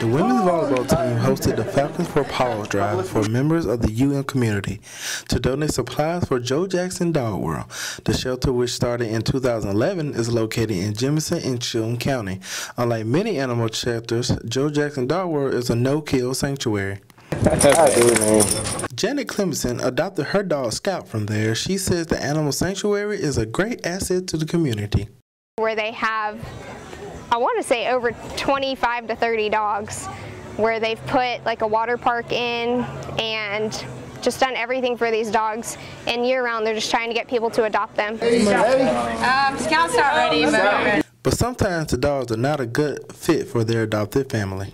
The women's volleyball team hosted the Falcons for Paws Drive for members of the UM community to donate supplies for Joe Jackson Dog World. The shelter, which started in 2011, is located in Jemison and Chilton County. Unlike many animal shelters, Joe Jackson Dog World is a no-kill sanctuary. Janet Clemenson adopted her dog Scout from there. She says the animal sanctuary is a great asset to the community. Where they have I want to say over 25 to 30 dogs where they've put like a water park in and just done everything for these dogs and year round they're just trying to get people to adopt them. Um, Scout's not ready, but But sometimes the dogs are not a good fit for their adopted family.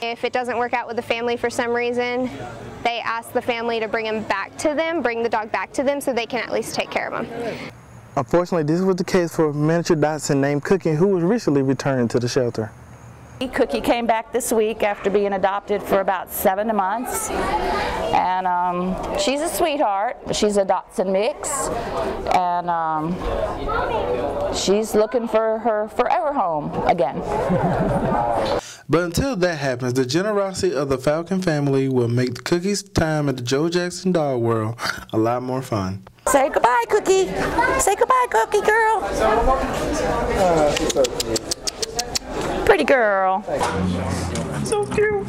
If it doesn't work out with the family for some reason, they ask the family to bring him back to them, bring the dog back to them so they can at least take care of him. Unfortunately, this was the case for miniature Dachshund named Cookie, who was recently returned to the shelter. Cookie came back this week after being adopted for about seven months. And um, she's a sweetheart. She's a Dachshund mix. And um, she's looking for her forever home again. but until that happens, the generosity of the Falcon family will make the Cookie's time at the Joe Jackson Dog World a lot more fun. Say goodbye, Cookie. Say goodbye, Cookie girl. Pretty girl. So cute.